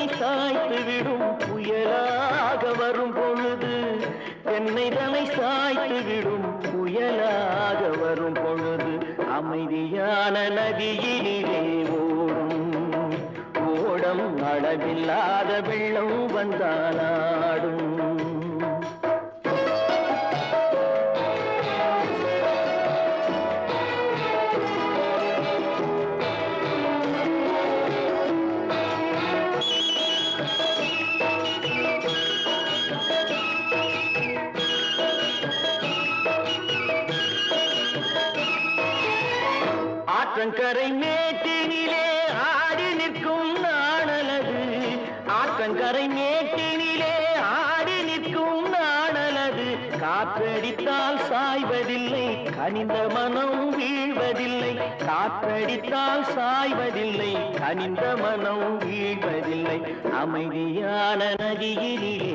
நம்மை சாய்த்து விடும் புயலாக வரும் பொழுது தென்னை தனை சாய்த்து விடும் புயலாக வரும் பொழுது அமைதியான நதியிலே ஓடும். ஓடம் அளவில்லாத வெள்ளம் வந்தாலாடும் ஆற்றங்கரை மேட்டினிலே ஆடி நிற்கும் நாணலது ஆற்றங்கரை மேட்டினிலே ஆடி நிற்கும் நாணலது காற்றடித்தால் சாய்வதில்லை கனிந்த மனம் வீழ்வதில்லை. காற்றடித்தால் சாய்வதில்லை கனிந்த மனம் வீழ்வதில்லை. அமைதியான நதியினிலே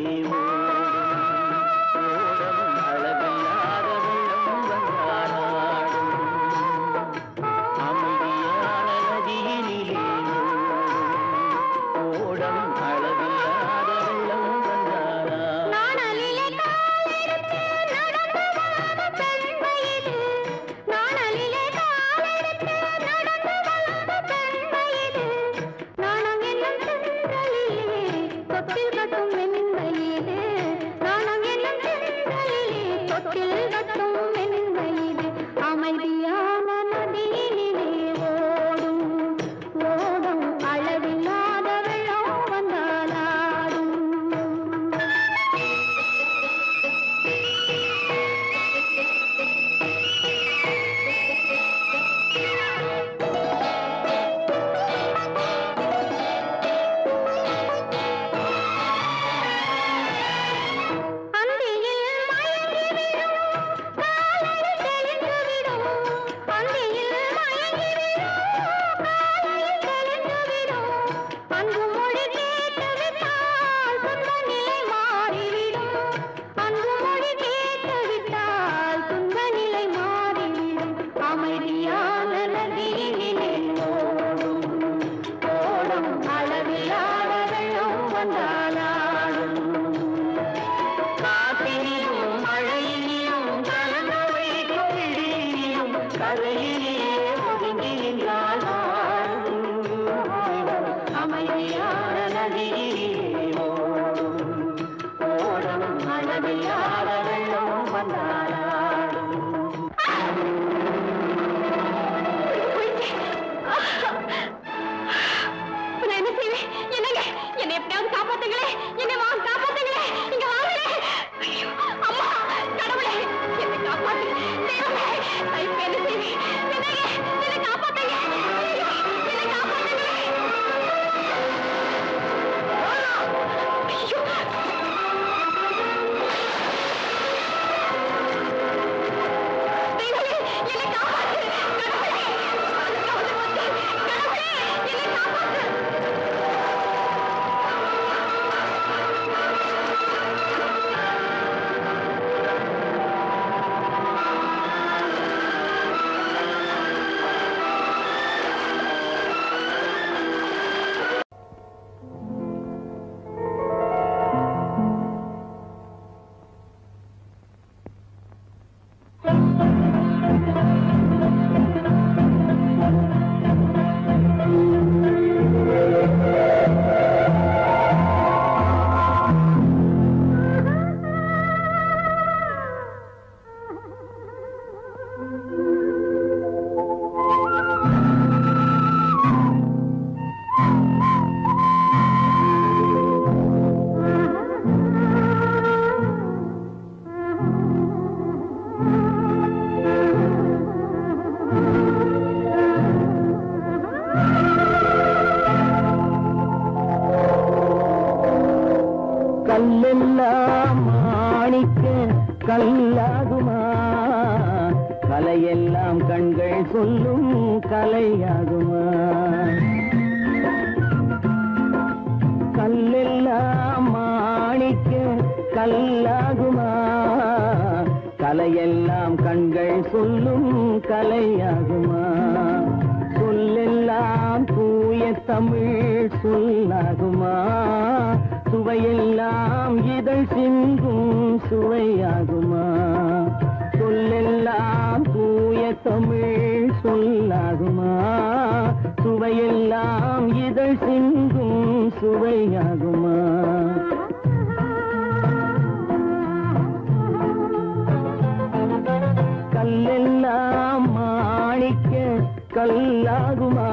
கல்லாகுமா?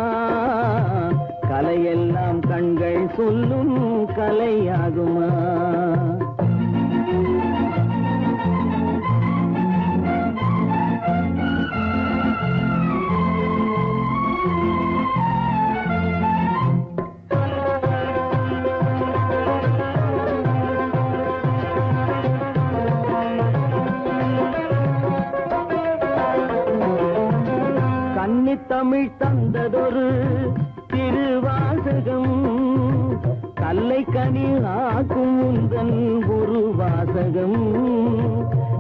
கலையெல்லாம் கண்கள் சொல்லும் கலையாகுமா? ஆக்கும் உந்தன் ஒரு வாசகம்.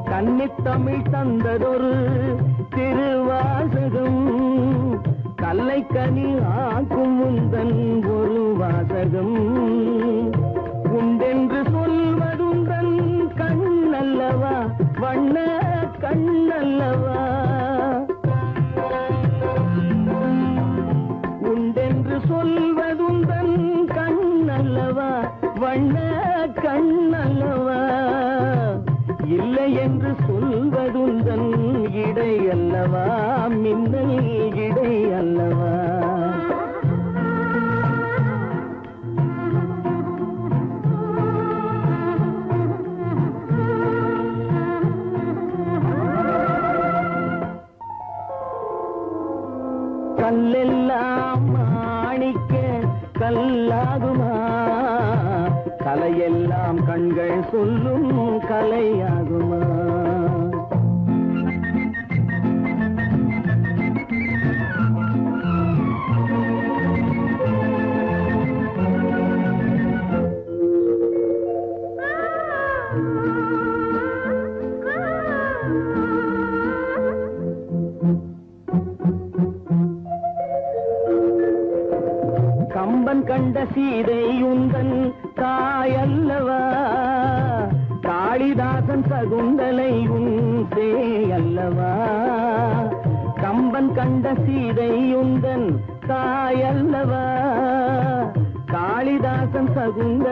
கன்னித்தமிழ் தந்ததொரு திருவாசகம். கல்லை கனி ஆக்கும் உந்தன் ஒரு வாசகம். கல்லெல்லாம் மாணிக்க கல்லாகுமா? கலையெல்லாம் கண்கள் சொல்லும் கலையாகுமா? சீதை உந்தன் தாயல்லவா? காளிதாசன் சகுந்தலை உந்தே அல்லவா கம்பன் கண்ட சீதை உந்தன் தாயல்லவா? காளிதாசன் சகுந்தலை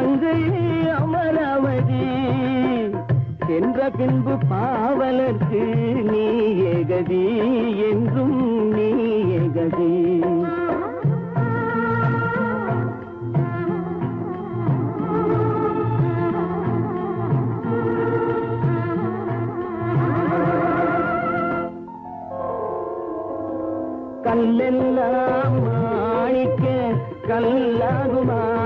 மங்கை அமராவதி. சென்ற பின்பு பாவலர்க்கு நீ ஏகதி என்றும் நீ ஏகதி. கல்லெல்லாம் மாணிக்க கல்லாகுமா?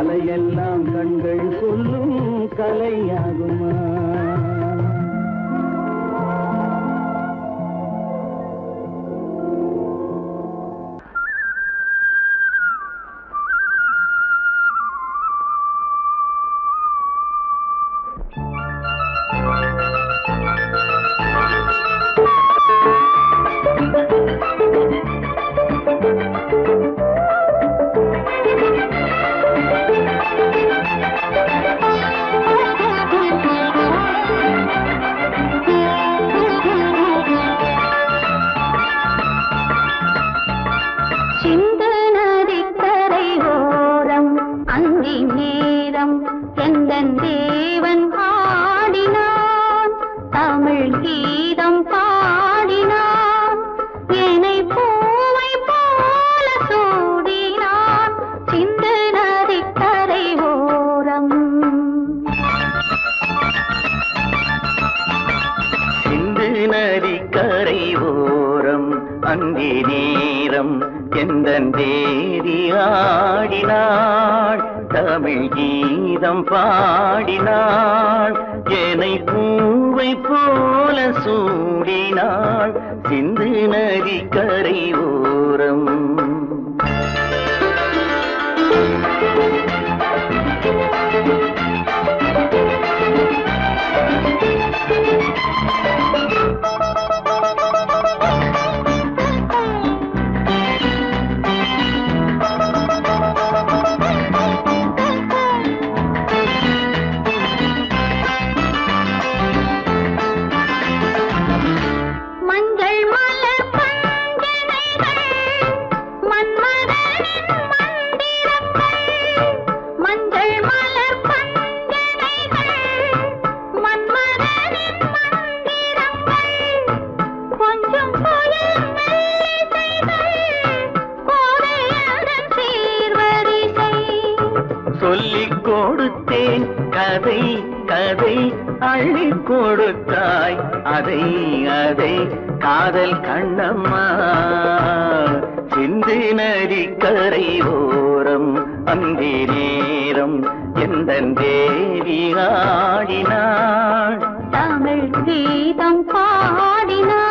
கலையெல்லாம் கண்கள் சொல்லும் கலையா? கொடுத்தாய். அதை அதை காதல் கண்ணம்மா. சிந்து நரிக்கரை ஓரம் அந்தி நேரம் எந்த தேவி ஆடினாள். தமிழ் கீதம் பாடினாள்.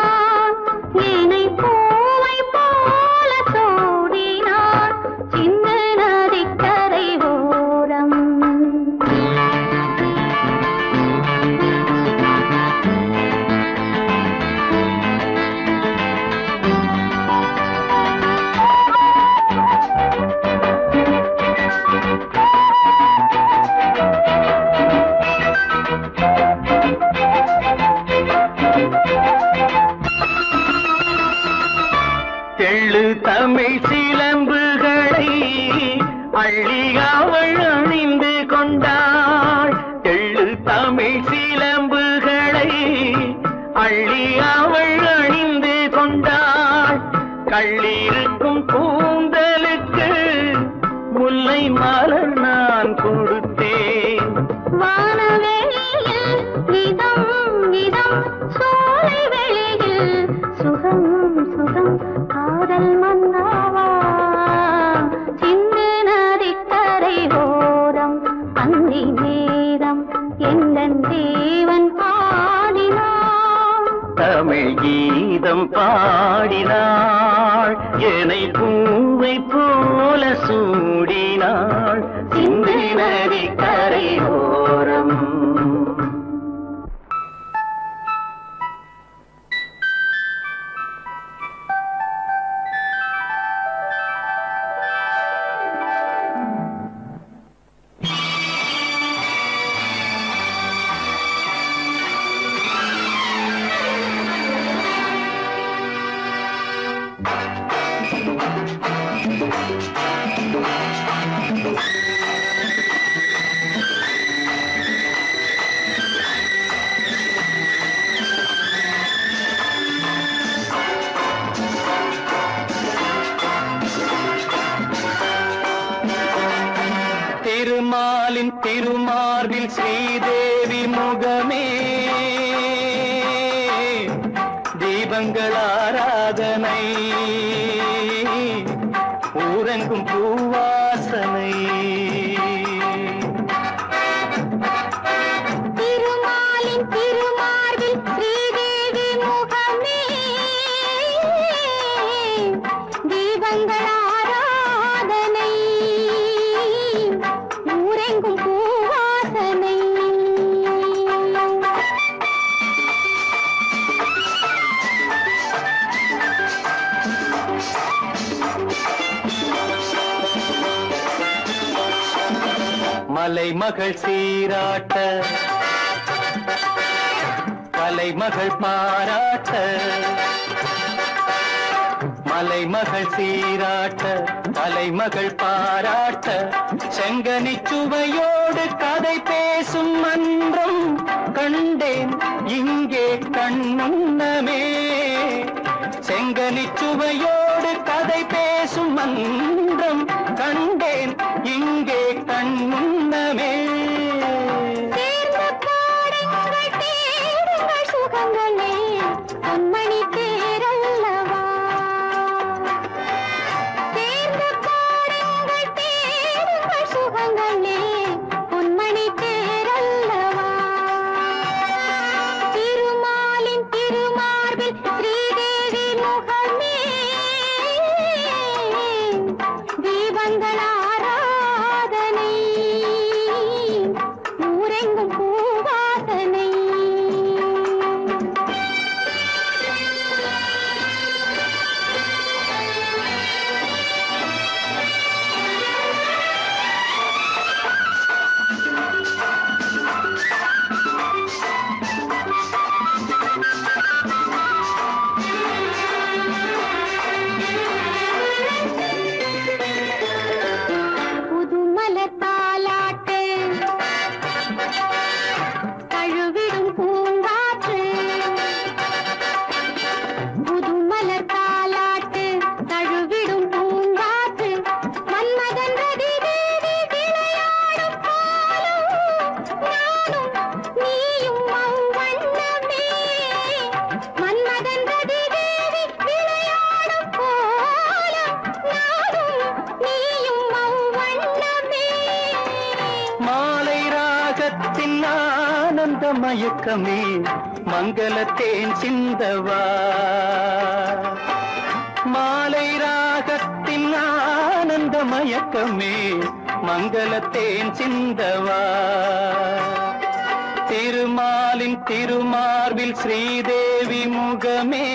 திருமாலின் திருமார்பில் ஸ்ரீதேவி முகமே.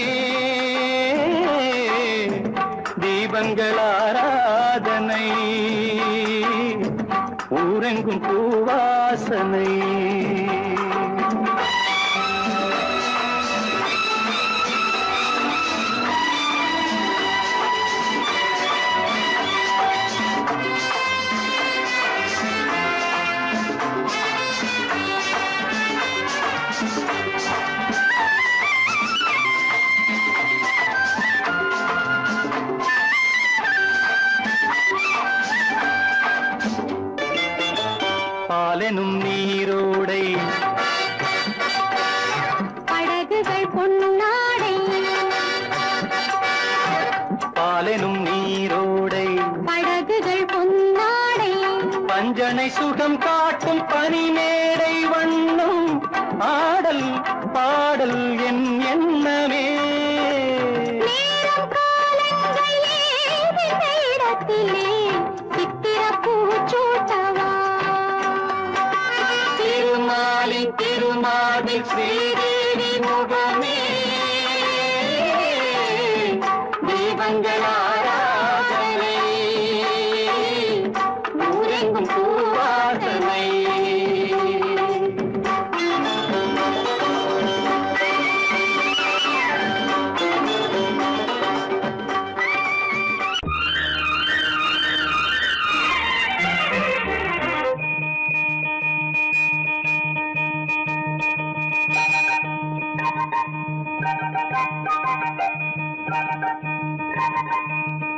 தீபங்கள் ஆராதனை. ஊரெங்கும் பூவாசனை.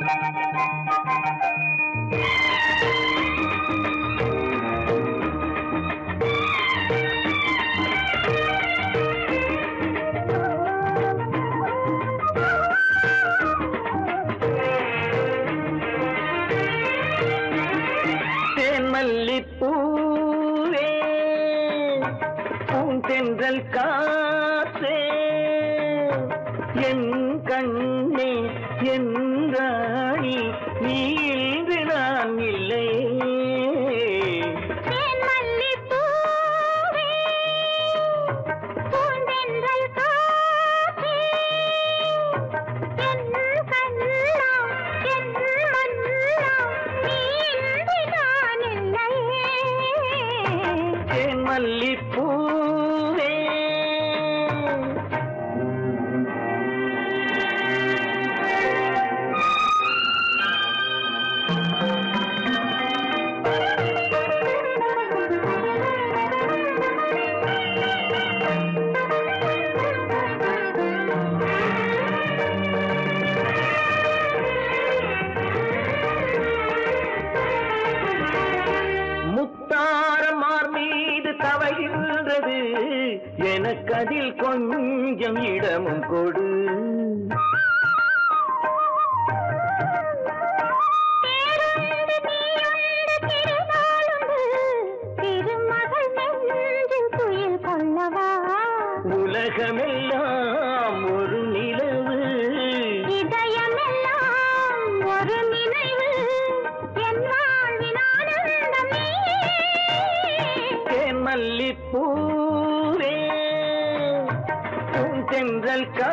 Thank you. மல்லிப்பூவே தென்றல் கா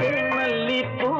தேன் மல்லிப்பூ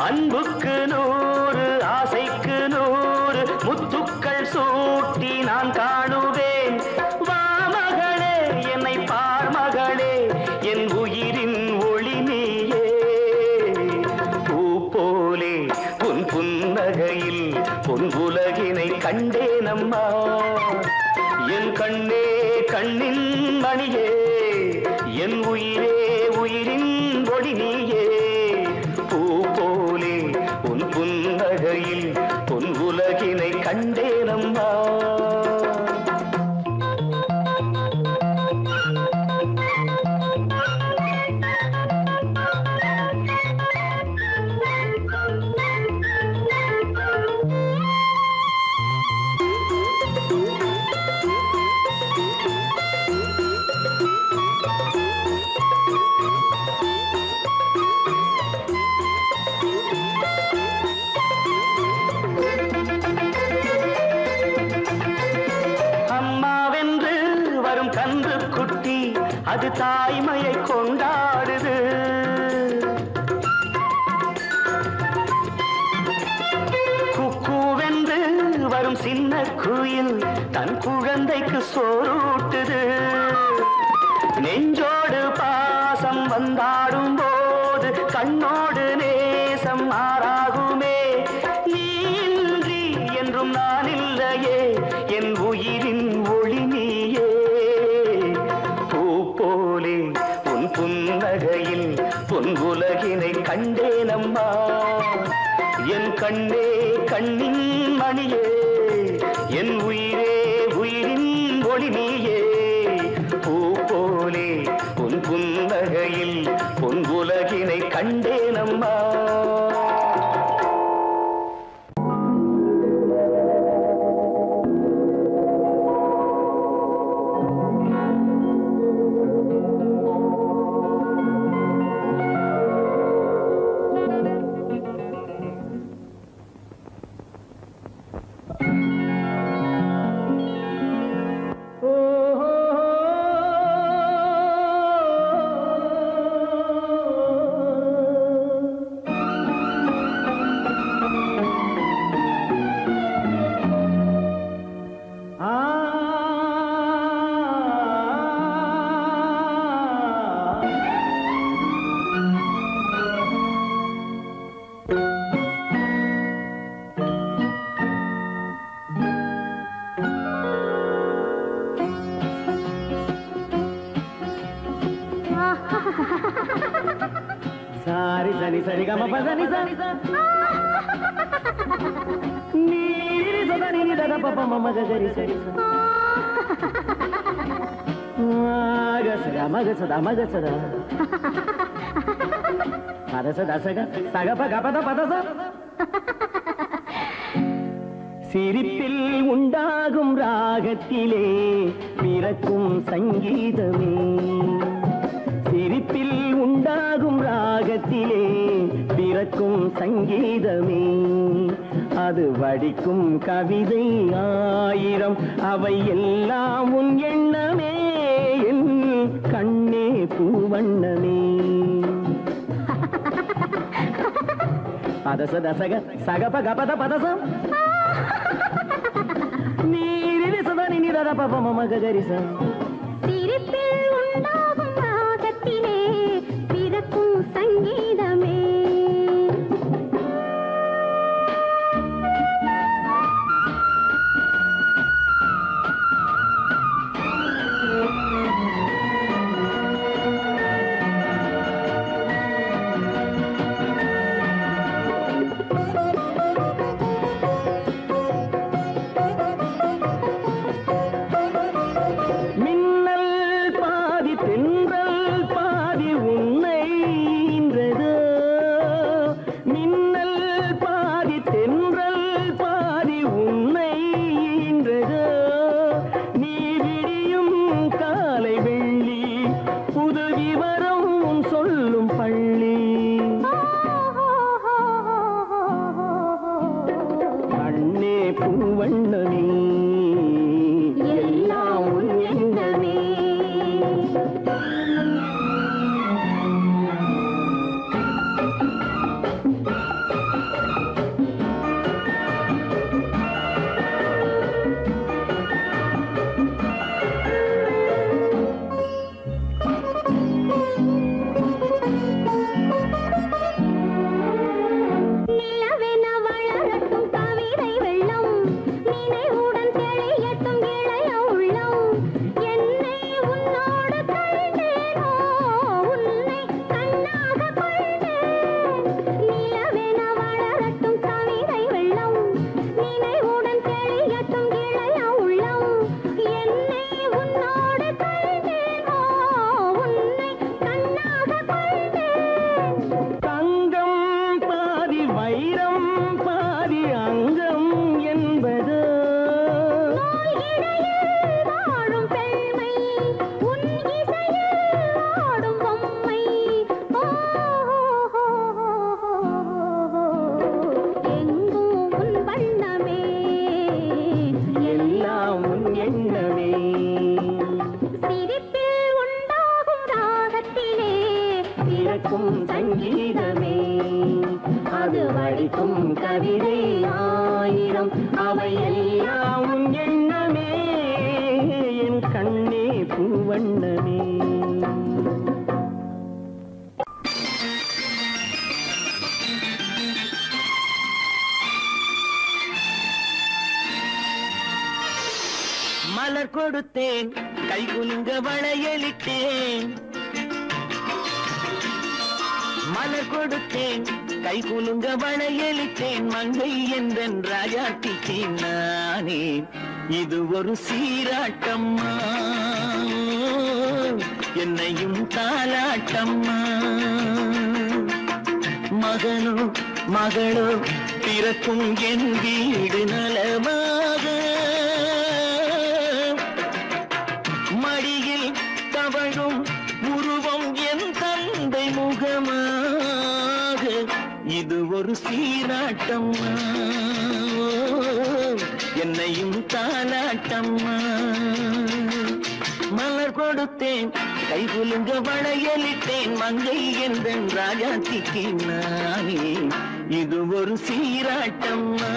அன்புக்கு நூல் மணியே. என் உயிரே உயிரின் ஒளி நீயே. பூ போலே సగసద పదస దశగ సగప గపద పదస சிரிப்பில் உண்டாகும் ராகத்திலே மன்னனே பதச தசக சகப கபத பதசம் நீரிலே சதா நீ ரத பப மம கரிசம் உண்டாகும் ராகத்திலே பிறக்கும் சங்கீத ஒரு சீராட்டம்மா. என்னையும் தாலாட்டம்மா மகனோ மகளோ பிறக்கும் என் வீடு நலமாக. மடியில் தவழும் உருவம் என் தந்தை முகமாக. இது ஒரு சீராட்டம்மா. என்னையும் தாலாட்டம்மா மலர் கொடுத்தேன் கை குலுங்க வளையலிட்டேன் மங்கை என்ற ராஜாத்திக்கு நானே இது ஒரு சீராட்டம்மா.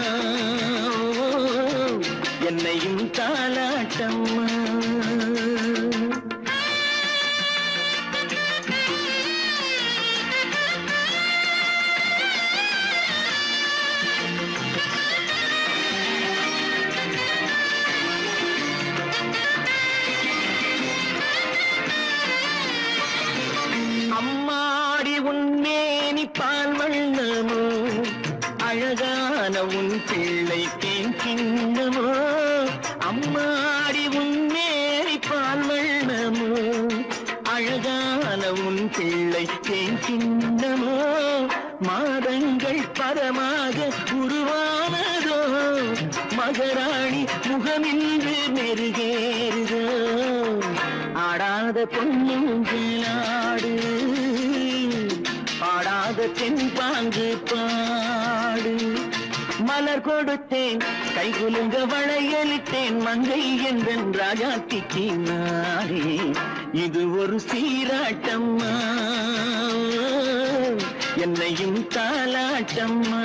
என்னையும் தாலாட்டம்மா கொடுத்தேன் கை குலுங்க வளையளித்தேன் மங்கை என்றன் ராஜாத்திக்கு நாடே இது ஒரு சீராட்டம்மா. என்னையும் தாலாட்டம்மா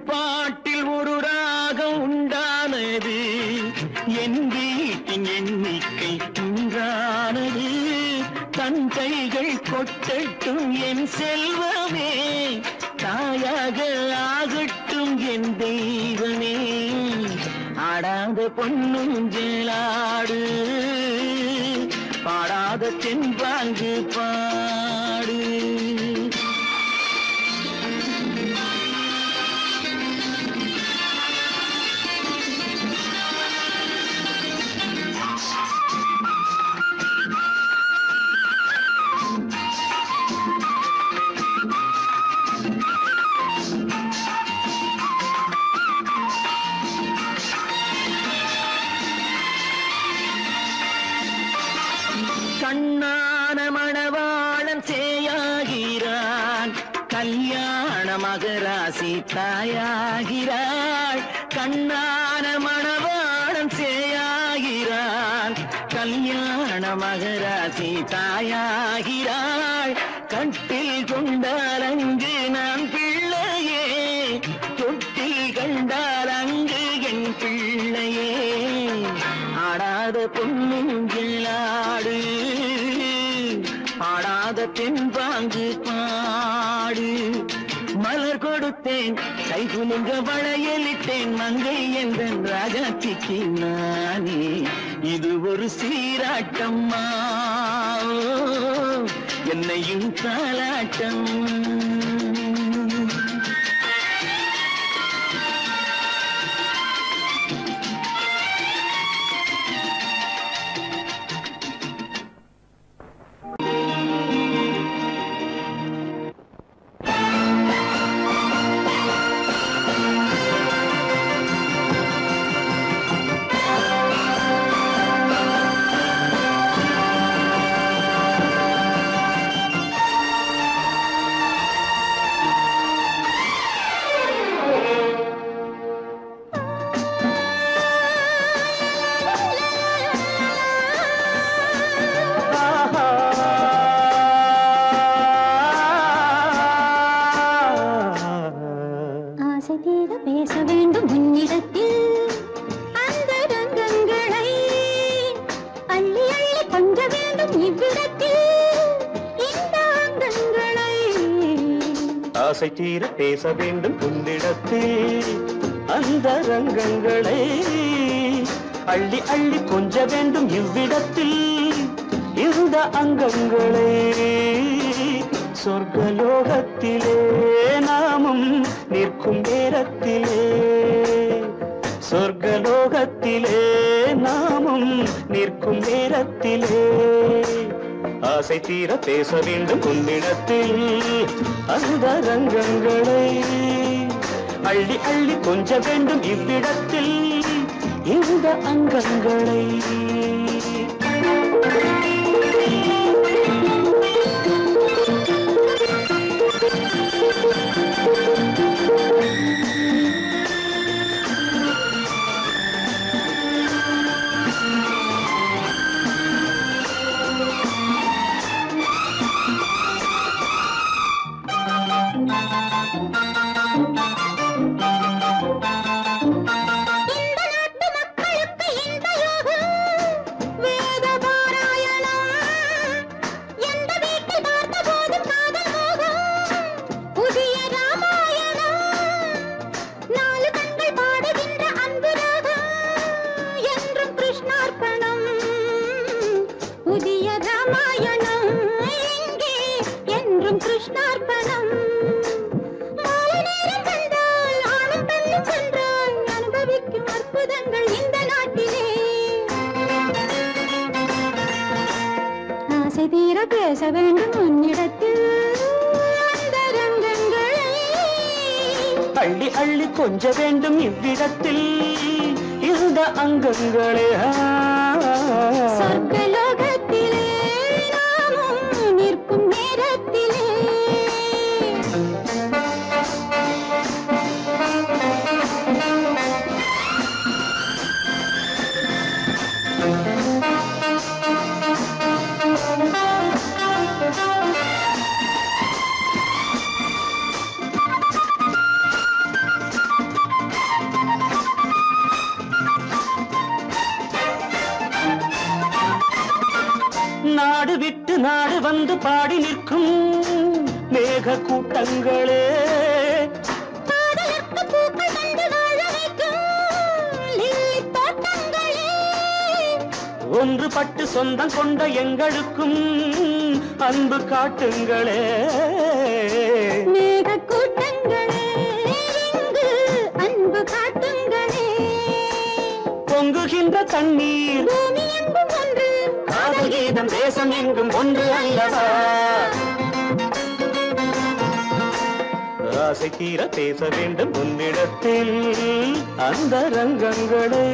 பாட்டில் ஒரு ராகம் உண்டானது. என் வீட்டின் எண்ணிக்கை உண்டானது. தன் கைகள் கொட்டட்டும் என் செல்வமே. தாயாக ஆகட்டும் என் தெய்வமே. ஆடாத பொண்ணும் பொன்னுஞ்சலாடு பாடாத தென்பாங்கு பா கை வளையலிட்டேன் மங்கை என்ற ராஜாத்திக்கு நானே. இது ஒரு சீராட்டம்மா. என்னையும் தாலாட்டம் ஆசை தீர பேச வேண்டும் உன்னிடத்தில் அந்த ரங்கங்களை அள்ளி அள்ளி கொஞ்ச வேண்டும் இவ்விடத்தில். இந்த அங்கங்களை சொர்க்கலோகத்திலே நாமும் நிற்கும் நேரத்திலே. ஆசை தீர பேச வேண்டும் உன்னிடத்தில். அந்த ரங்கங்களை அள்ளி அள்ளி கொஞ்ச வேண்டும் இவ்விடத்தில். இந்த அங்கங்களை. கூட்டங்களே மேக கூட்டங்களே அன்பு காட்டுங்களே. பொங்குகின்ற தண்ணீர். ஒன்று காதல் கீதம் தேசம் எங்கும் ஒன்று அல்லவா? ஆசை தீர பேச வேண்டும் உன்னிடத்தில். அந்த ரங்கங்களே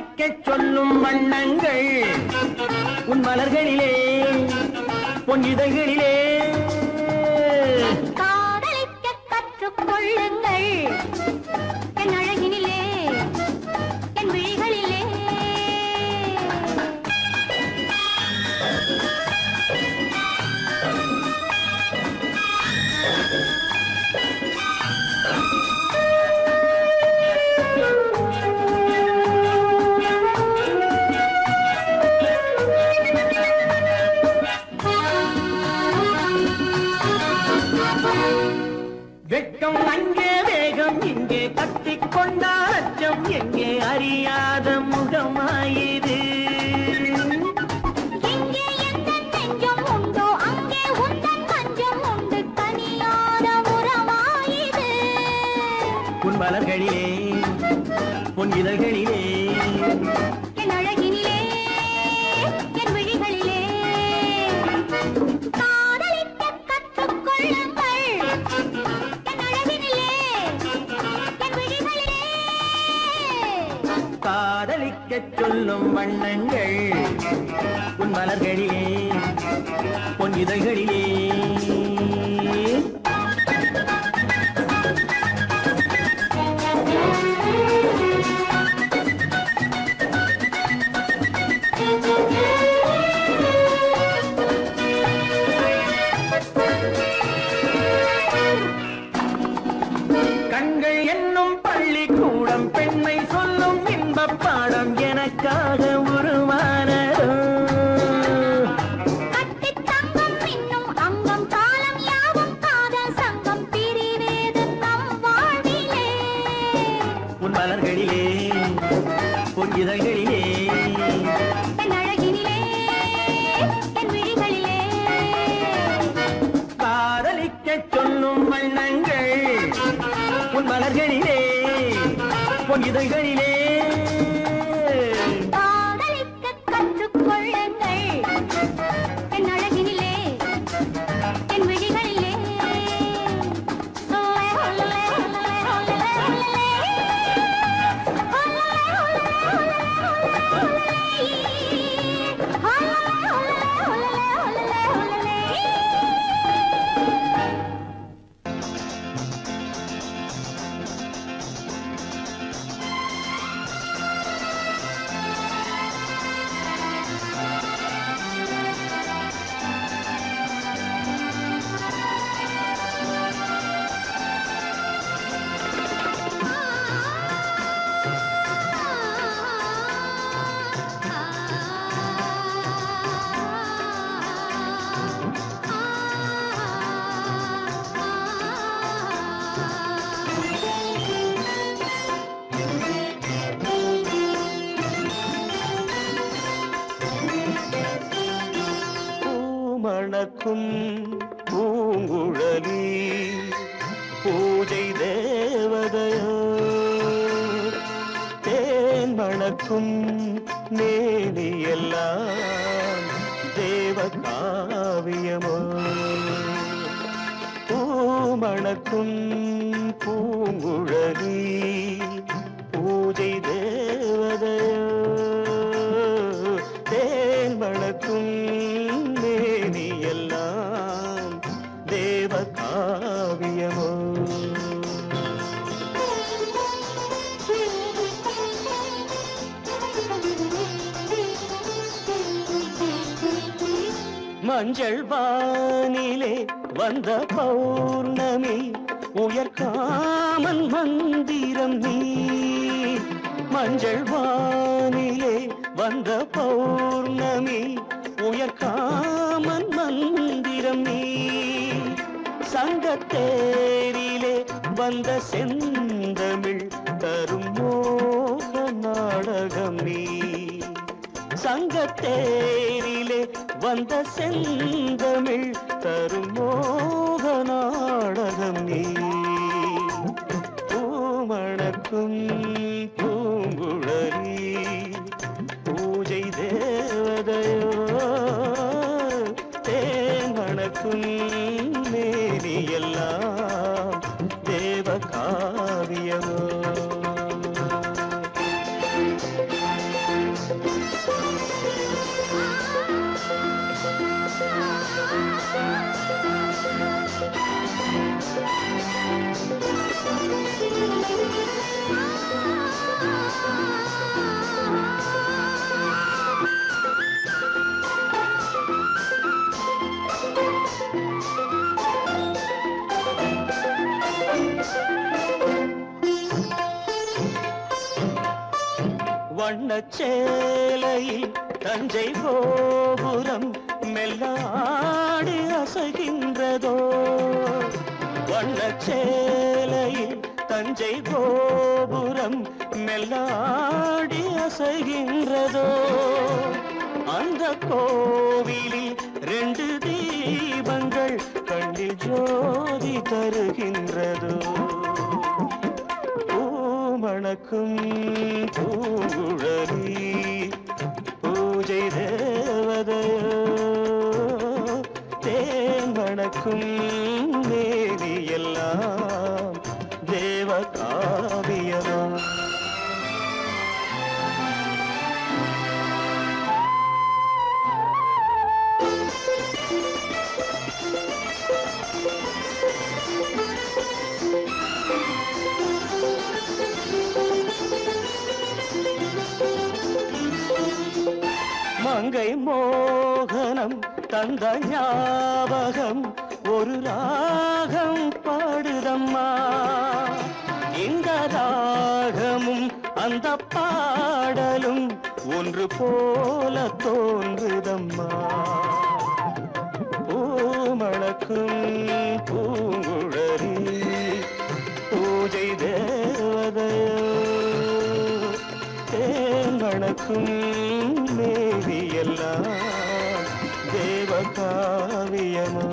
மதிக்க சொல்லும் வண்ணங்கள் உன் மலர்களிலே பொன் இதழ்களிலே. காதலிக்க கற்றுக்கொள்ளுங்கள் இதழ்களிலே என் அழகினிலே என் விழிகளிலே. காதலிக்க கற்றுக்கொள்ளுங்கள். என் அழகினிலே என் விழிகளிலே. காதலிக்க சொல்லும் வண்ணங்கள் உன் மலர்களிலே பொன் இதழ்களிலே. இதழ்களிலே தன் அழகினிலே தன் விழிகளிலே. காதலிக்க சொல்லும் வண்ணங்கள் உன் மலர்களிலே பொன் இதழ்கள் பூமணக்கும் பூங்குழலி பூஜை தேவதையோ தேன் மணக்கும் மேனியெல்லாம் தேவ காவியமோ மஞ்சள் வானிலே வந்த பௌர்ணமி உயர்காமன் மந்திரம் நீ. மஞ்சள் வானிலே வந்த பௌர்ணமி உயர்காமன் மந்திரம் நீ. சங்கத்தேரிலே வந்த செந்தமிழ் தரும் மோக நாடகம் நீ. சங்கத்தேரிலே வந்த செந்தமிழ் தரும் நீ வண்ணச்சேலையில் தஞ்சை கோபுரம் மெல்லாடி அசைகின்றதோ? வண்ணச்சேலையில் தஞ்சை கோபுரம் மெல்லாடி அசைகின்றதோ? அந்த கோவிலில் ரெண்டு ஜோதி தருகின்றதோ. பூமணக்கும் பூங்குழலி பூஜை தேவதையோ தேன் மணக்கும் மேரி எல்லாம் மங்கை மோகனம் தந்த ஞாபகம் ஒரு ராகம் பாடுதம்மா. இந்த ராகமும் அந்த பாடலும் ஒன்று போல தோன்றுதம்மா. பூமணக்கும் பூங்குழறி பூஜை தேவதையோ தேன் மேவி எல்லாம் தேவ காவியமோ